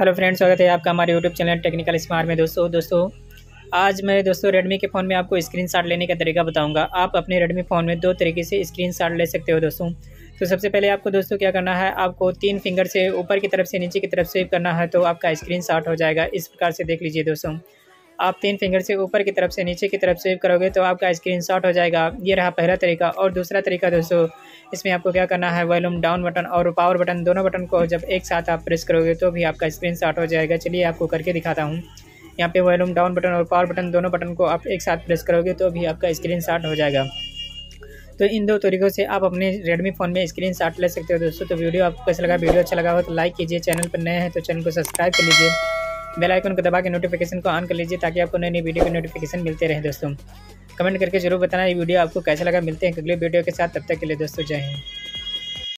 Hello friends, स्वागत है आपका हमारे यूट्यूब चैनल टेक्निकल स्मार्ट में। दोस्तों दोस्तों, आज मैं, दोस्तों रेडमी के फ़ोन में आपको स्क्रीनशॉट लेने का तरीका बताऊँगा। आप अपने रेडमी फ़ोन में दो तरीके से स्क्रीनशॉट ले सकते हो, दोस्तों। तो सबसे पहले आपको, दोस्तों, क्या करना है? आपको तीन फिंगर से ऊपर की तरफ़ से, नीचे की तरफ़ स्वीप करना है तो आपका स्क्रीन हो जाएगा। इस प्रकार से देख लीजिए, दोस्तों। आप तीन फिंगर से ऊपर की तरफ़ से, नीचे की तरफ़ सेव करोगे तो आपका स्क्रीन शॉट हो जाएगा। ये रहा पहला तरीका। और दूसरा तरीका दोस्तों, इसमें आपको क्या करना है वॉल्यूम डाउन बटन और पावर बटन दोनों बटन को जब एक साथ आप प्रेस करोगे तो भी आपका स्क्रीन शॉट हो जाएगा। चलिए आपको करके दिखाता हूँ। यहाँ पे वॉल्यूम डाउन बटन और पावर बटन दोनों बटन को आप एक साथ प्रेस करोगे तो भी आपका स्क्रीन शॉट हो जाएगा। तो इन दो तरीकों से आप अपने रेडमी फ़ोन में स्क्रीन ले सकते हो दोस्तों। तो वीडियो आपको कैसा लगा, वीडियो अच्छा लगा हो तो लाइक कीजिए। चैनल पर नए हैं तो चैनल को सब्सक्राइब कर लीजिए। बेल आइकन को दबा के नोटिफिकेशन को ऑन कर लीजिए ताकि आपको नई नई वीडियो के नोटिफिकेशन मिलते रहे दोस्तों। कमेंट करके ज़रूर बताना ये वीडियो आपको कैसा लगा। मिलते हैं अगले वीडियो के साथ। तब तक के लिए दोस्तों जय हिंद।